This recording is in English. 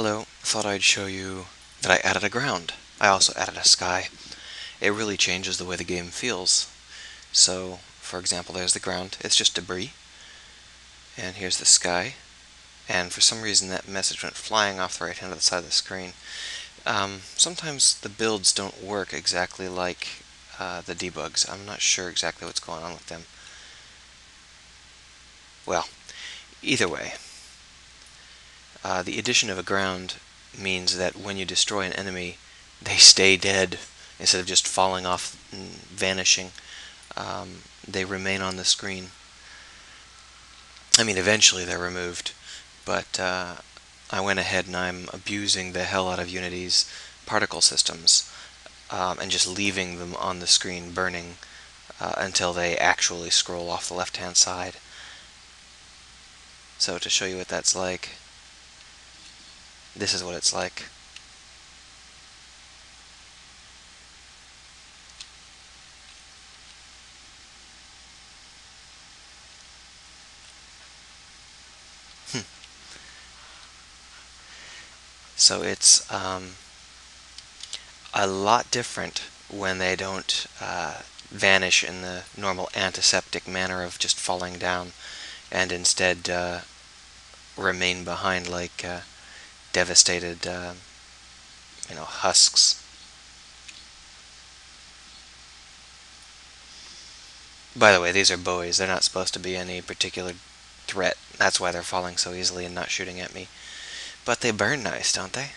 Hello, thought I'd show you that I added a ground. I also added a sky. It really changes the way the game feels. So, for example, there's the ground. It's just debris. And here's the sky. And for some reason that message went flying off the right hand side of the screen. Um, sometimes the builds don't work exactly like uh, the debugs. I'm not sure exactly what's going on with them. Well, either way, uh, the addition of a ground means that when you destroy an enemy, they stay dead instead of just falling off and vanishing. Um, they remain on the screen. I mean, eventually they're removed, but uh, I went ahead and I'm abusing the hell out of Unity's particle systems um, and just leaving them on the screen burning uh, until they actually scroll off the left-hand side. So to show you what that's like, this is what it's like. Hmm. So it's um, a lot different when they don't uh, vanish in the normal antiseptic manner of just falling down and instead uh, remain behind like uh, devastated, uh, you know, husks. By the way, these are bowies. They're not supposed to be any particular threat. That's why they're falling so easily and not shooting at me. But they burn nice, don't they?